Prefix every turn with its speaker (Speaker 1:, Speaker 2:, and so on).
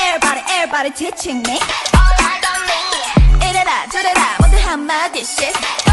Speaker 1: Everybody, everybody, 지칭 me. All eyes on me. 이래라 저래라 모두 한마디씩.